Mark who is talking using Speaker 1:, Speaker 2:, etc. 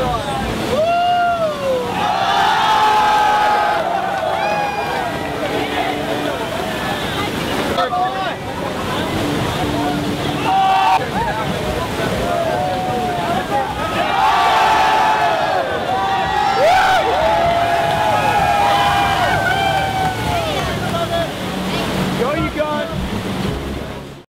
Speaker 1: Lord.